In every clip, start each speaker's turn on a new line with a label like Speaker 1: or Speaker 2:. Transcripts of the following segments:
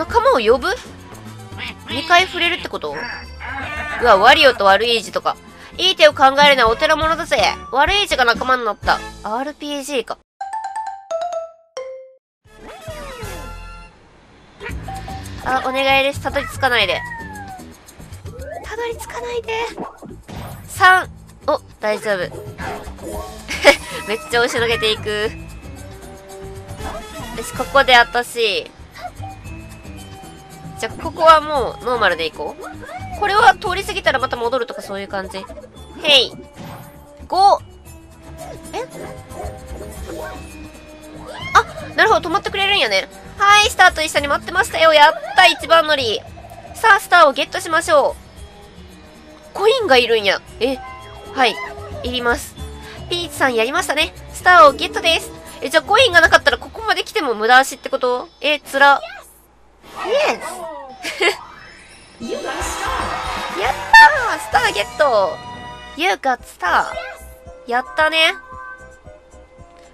Speaker 1: 仲間を呼ぶ ?2 回触れるってこと？うわ、ワリオと悪い字とか。いい手を考えるのはお寺物だぜ。悪い字が仲間になった。RPG か。あ、お願いです。たどり着かないで。たどり着かないで。3。お、大丈夫。めっちゃ押しのけていく。よし、ここで私。じゃあ、ここはもうノーマルでいこう。これは通り過ぎたらまた戻るとかそういう感じ。へい。5! え？あ、なるほど、止まってくれるんやね。はい、スターと一緒に待ってましたよ。やった一番乗り。さあ、スターをゲットしましょう。コインがいるんや。え、はい、いります。ピーチさんやりましたね。スターをゲットです。え、じゃあコインがなかったらここまで来ても無駄足ってこと？え、つら。イエスやったースターゲット !You got star! やったね。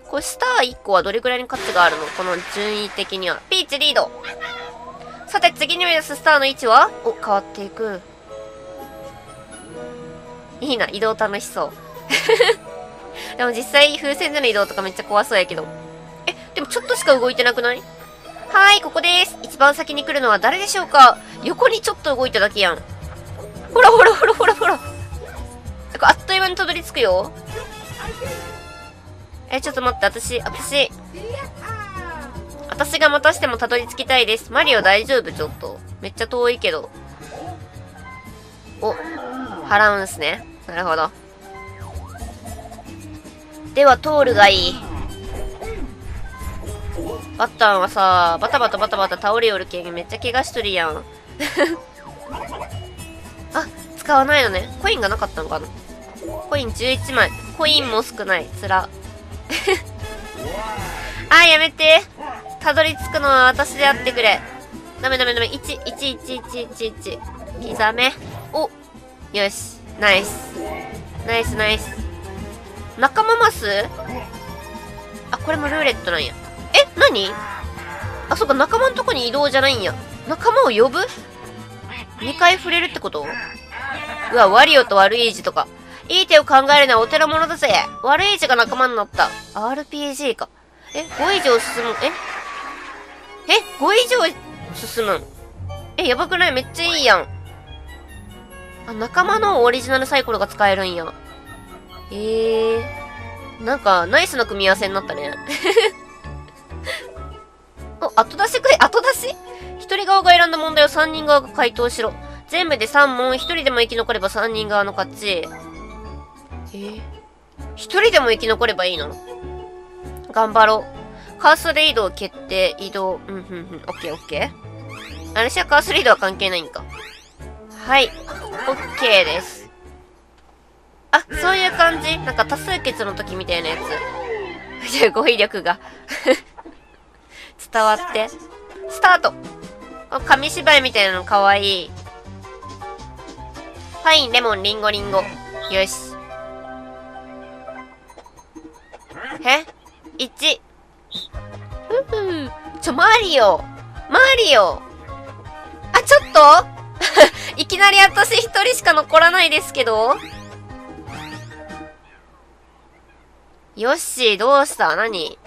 Speaker 1: これスター1個はどれくらいに価値があるの？この順位的には。ピーチリードさて次に目指すスターの位置は？お、変わっていく。いいな、移動楽しそう。でも実際風船での移動とかめっちゃ怖そうやけど。え、でもちょっとしか動いてなくない？はい、ここです。一番先に来るのは誰でしょうか？横にちょっと動いただけやん。ほらほらほらほらほら。あっという間にたどり着くよ。え、ちょっと待って、私、私。私がまたしてもたどり着きたいです。マリオ大丈夫？ちょっと。めっちゃ遠いけど。お、払うんすね。なるほど。では、通るがいい。バッタンはさ、バタバタバタバタ倒れよるけんめっちゃ怪我しとるやん。あ、使わないのね。コインがなかったのかなコイン11枚。コインも少ない。つら。あ、やめて。たどり着くのは私であってくれ。ダメダメダメ。1、1、1、1、1、1。刻め。お。よし。ナイス。ナイスナイス。仲間マス？あ、これもルーレットなんや。え何？あ、そっか、仲間のとこに移動じゃないんや。仲間を呼ぶ ?2 回触れるってこと？うわ、ワリオと悪い字とか。いい手を考えるのはお寺物だぜ。悪い字が仲間になった。RPG か。え、5以上進む？え？え ?5 以上進む。え、やばくない？めっちゃいいやん。あ、仲間のオリジナルサイコロが使えるんや。ええー。なんか、ナイスな組み合わせになったね。お、後出しくい、後出し？一人側が選んだ問題を三人側が回答しろ。全部で3問、一人でも生き残れば三人側の勝ち。え？ー、一人でも生き残ればいいの？頑張ろう。カーソル移動決定、移動。うん、うん、うん。オッケー、オッケー。私はカーソル移動は関係ないんか。はい。オッケーです。あ、そういう感じなんか多数決の時みたいなやつ。語彙力が伝わって。スタート紙芝居みたいなのかわいい。パイン、レモン、リンゴ、リンゴ。よし。え ?1。ふふちょ、マリオマリオあ、ちょっと？いきなり私一人しか残らないですけどよっしー、どうした？何？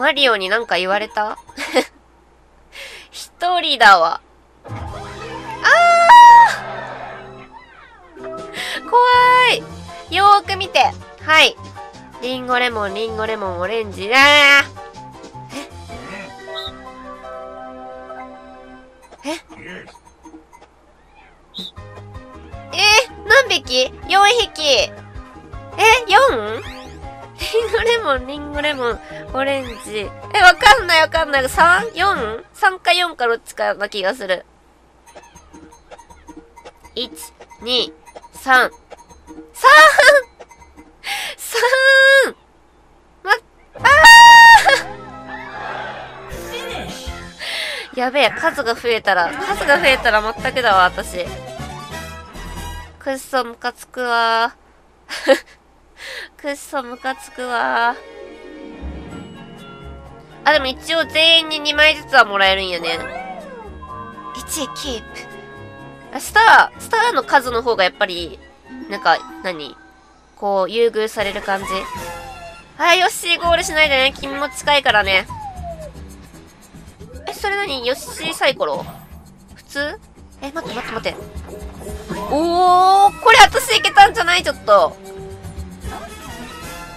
Speaker 1: マリオになんか言われた？一人だわ。あー怖いよーく見てはい。リンゴレモン、リンゴレモン、オレンジ。あえ？え？え？何匹 ?4 匹え？4? リンゴレモン、リンゴレモン、オレンジ。え、わかんないわかんない。3?4?3 か4かどっちかな気がする。1、2、3。3! 3! ま、あーやべえ、数が増えたら、数が増えたら全くだわ、私。くっそムカつくわくっそムカつくわあ、でも一応全員に2枚ずつはもらえるんやね。1キープ。スター、スターの数の方がやっぱり、なんか、何？こう、優遇される感じ。はい、よし、ゴールしないでね。君も近いからね。え、それ何？ヨッシーサイコロ？普通？え、待って待って待って。おー、これ私いけたんじゃない？ちょっと。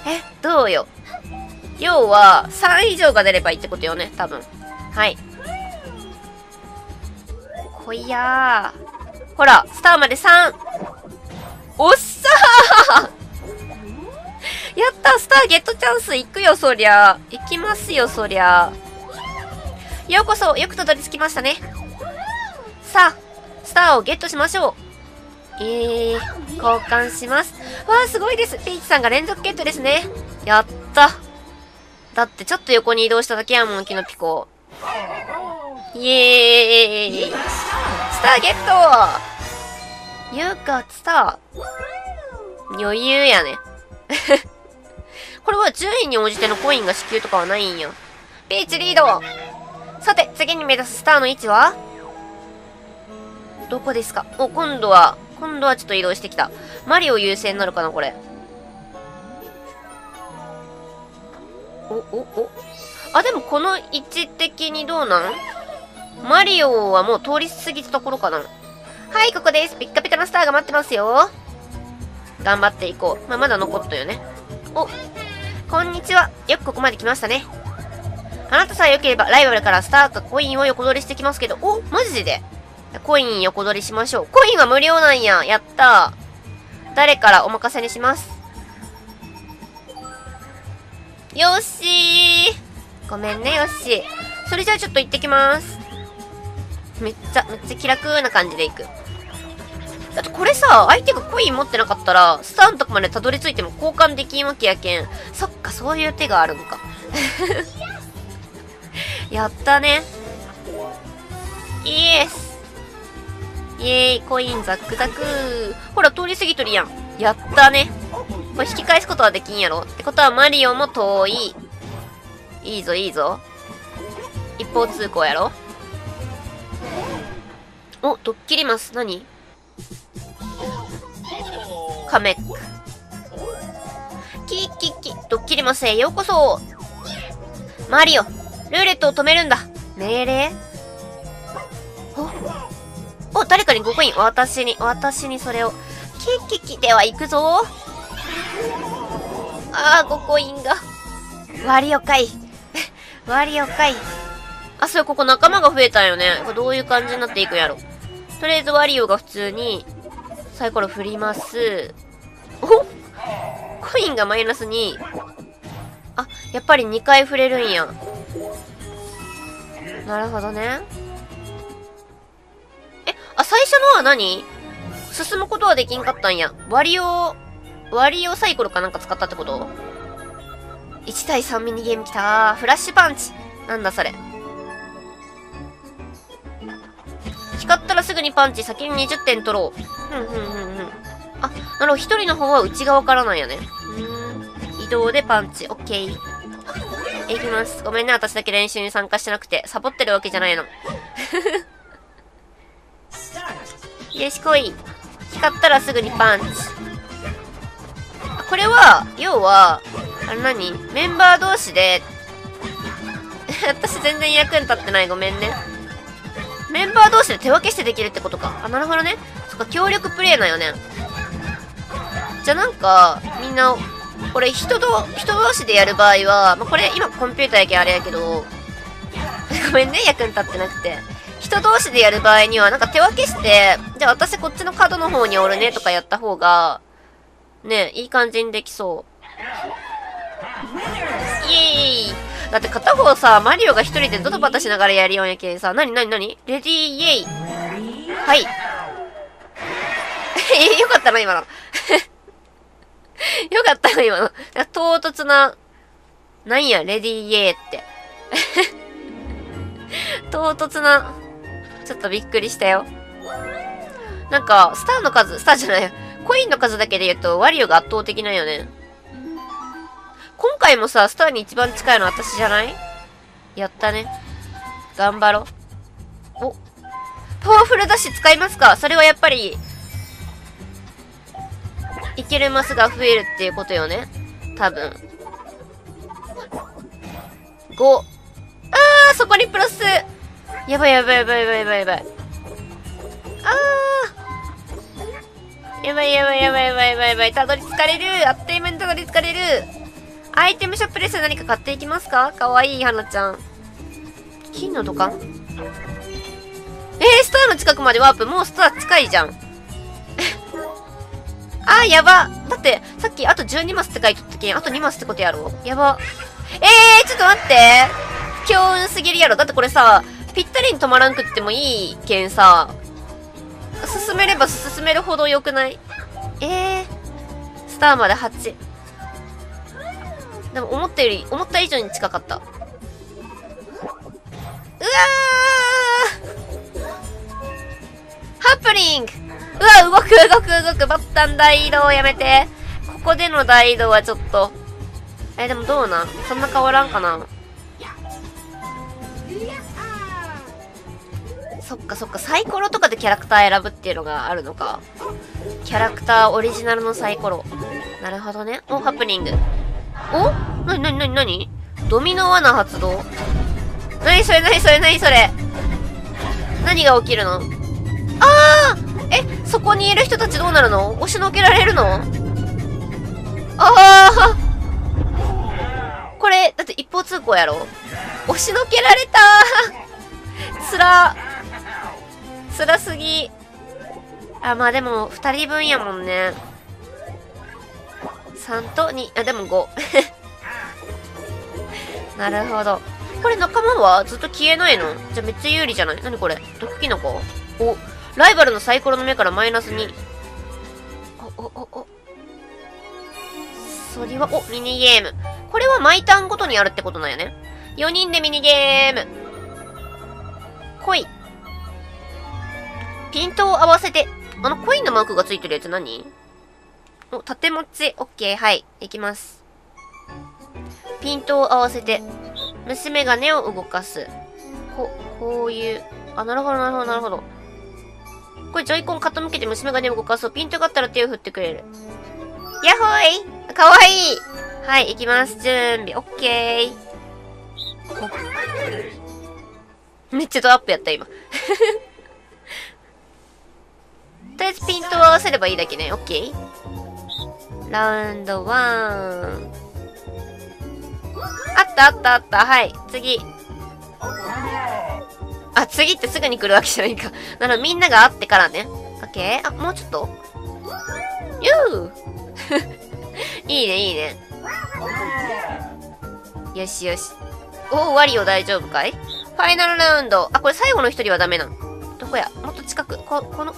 Speaker 1: え、どうよ。要は、3以上が出ればいいってことよね、多分。はい。こいやー。ほら、スターまで3。おっしゃー やったスターゲットチャンス行くよ、そりゃ。行きますよ、そりゃ。ようこそ、よくたどり着きましたね。さあ、スターをゲットしましょう。えー、交換します。わあ、すごいです。ピーチさんが連続ゲットですね。やった。だってちょっと横に移動しただけやもん、キノピコ。イエーイスターゲット !You got star! 余裕やね。これは順位に応じてのコインが支給とかはないんや。ピーチリードさて、次に目指すスターの位置は？どこですか？お、今度は、今度はちょっと移動してきた。マリオ優先になるかな、これ。お、お、お。あ、でもこの位置的にどうなん？マリオはもう通り過ぎたところかな。はい、ここです。ピッカピカなスターが待ってますよ。頑張っていこう。まあ、まだ残ったよね。お、こんにちは。よくここまで来ましたね。あなたさえ良ければ、ライバルからスターとコインを横取りしてきますけど、お、マジで？コイン横取りしましょう。コインは無料なんや。やった誰からお任せにします？よっしーごめんね、よっしー。それじゃあちょっと行ってきます。めっちゃ、めっちゃ気楽な感じで行く。だってこれさ、相手がコイン持ってなかったら、スタンとかまでたどり着いても交換できんわけやけん。そっか、そういう手があるのか。やったね。イエスイエーイ、コインザックザクほら、通り過ぎとるやん。やったね。これ引き返すことはできんやろってことはマリオも遠い。いいぞ、いいぞ。一方通行やろお、ドッキリマス。何？カメック。キッキッキ、ドッキリマスへようこそマリオ、ルーレットを止めるんだ。命令？お、誰かに5コイン。私に、私にそれを。キッキキでは行くぞ。ああ、5コインが。割りオかい。割りオかい。あ、そう、ここ仲間が増えたよね。これどういう感じになっていくやろ。とりあえずワリオが普通に、サイコロ振ります。おコインがマイナス2。あ、やっぱり2回振れるんや。なるほどね。あ、最初のは何？進むことはできんかったんや。割りを、割りをサイコロかなんか使ったってこと ?1 対3ミニゲームきたフラッシュパンチ。なんだそれ。光ったらすぐにパンチ、先に20点取ろう。ふんふんふんふん。あ、なるほど、一人の方は内側からなんやね。うん。移動でパンチ、オッケー。いきます。ごめんね、私だけ練習に参加してなくて。サボってるわけじゃないの。よし、来い。光ったらすぐにパンチ。これは、要は、あれ何？メンバー同士で、私全然役に立ってない。ごめんね。メンバー同士で手分けしてできるってことか。あ、なるほどね。そっか、協力プレイなんよね。じゃあなんか、みんな、これ人と、人同士でやる場合は、まあ、これ今コンピューターやけんあれやけど、ごめんね、役に立ってなくて。人同士でやる場合には、なんか手分けして、じゃあ私こっちの角の方におるねとかやった方が、ね、いい感じにできそう。イエーイだって片方さ、マリオが一人でドタバタしながらやるようやけんさ、なになになにレディーイエイはい。え、よかったな、今の。よかったな、今の。唐突な、なんや、レディーイエイって。唐突な、ちょっとびっくりしたよ。なんか、スターの数、スターじゃないよ。コインの数だけで言うと、ワリオが圧倒的なんよね。今回もさ、スターに一番近いの私じゃない？やったね。頑張ろう。お。パワフルダッシュ使いますか？それはやっぱり、いけるマスが増えるっていうことよね。多分。5。あー、そこにプラス。やばいやばいやばいやばいやばいやばい。あー。やばいやばいやばいやばいやばいやばい。たどり着かれる。あっという間にたどり着かれる。アイテムショップです何か買っていきますか？かわいい、花ちゃん。金の土管？えー、スターの近くまでワープ。もうスター近いじゃん。あー、やば。だって、さっきあと12マスって書いとったけん。あと2マスってことやろやば。えー、ちょっと待って。強運すぎるやろ。だってこれさ、ぴったりに止まらんくってもいいけんさ、進めれば進めるほど良くない？えー、スターまで8。でも思ったより、思った以上に近かった。うわハプニングうわ、動く動く動く。バッタン大移動やめて。ここでの大移動はちょっと。え、でもどうなん？そんな変わらんかな？そっかそっか、サイコロとかでキャラクター選ぶっていうのがあるのか。キャラクターオリジナルのサイコロ。なるほどね。お、ハプニング。お？なになになになにドミノ罠発動？なにそれなにそれなにそれ？何が起きるの？あー！え、そこにいる人たちどうなるの？押しのけられるの？ああこれ、だって一方通行やろ？押しのけられたー。つら。つらすぎ。あ、まあでも、二人分やもんね。3と2、あ、でも5。なるほど。これ仲間はずっと消えないの？じゃあめっちゃ有利じゃない？何これ？毒キノコお、ライバルのサイコロの目からマイナス2。お、お、お、お。それは、お、ミニゲーム。これは毎ターンごとにあるってことなんやね。4人でミニゲーム。コイン。ピントを合わせて。あのコインのマークがついてるやつ何？お、縦持ち。オッケー。はい。いきます。ピントを合わせて、虫眼鏡を動かす。こ、こういう。あ、なるほど、なるほど、なるほど。これジョイコン傾けて虫眼鏡を動かすと、ピントがあったら手を振ってくれる。やっほーいかわいいはい、いきます。準備、オッケー。めっちゃドアップやった、今。とりあえずピントを合わせればいいだけね。オッケーラウンド1。あったあったあった。はい。次。あ、次ってすぐに来るわけじゃないか。なのみんなが会ってからね。オッケーあ、もうちょっと？ゆう いいね、いいね。よしよし。おワリオ大丈夫かい？ファイナルラウンド。あ、これ最後の一人はダメなの。どこや？もっと近く。こ、この、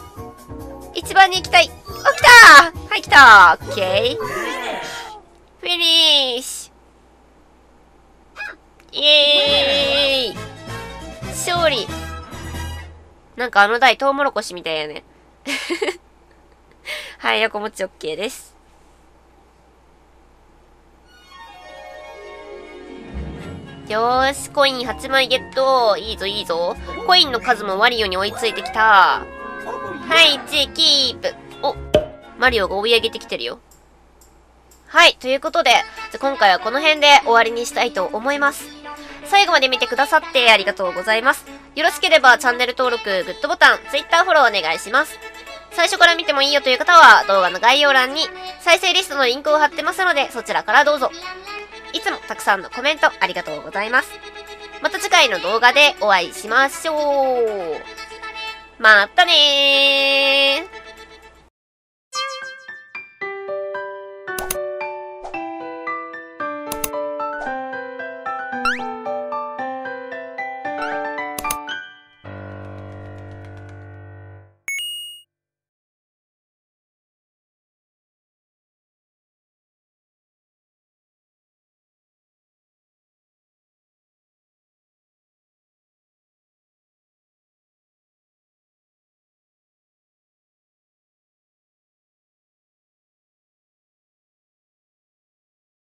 Speaker 1: 一番に行きたい。あ、来たはい、来たオッケー。フィニッシュイエーイ勝利なんかあの台トウモロコシみたいやね。はい、横持ち OK です。よーし、コイン8枚ゲットいいぞいいぞ。コインの数もワリオに追いついてきた。はい、1キープ。お、マリオが追い上げてきてるよ。はい、ということで、じゃ今回はこの辺で終わりにしたいと思います。最後まで見てくださってありがとうございます。よろしければチャンネル登録、グッドボタン、Twitter フォローお願いします。最初から見てもいいよという方は動画の概要欄に再生リストのリンクを貼ってますのでそちらからどうぞ。いつもたくさんのコメントありがとうございます。また次回の動画でお会いしましょう。またねー。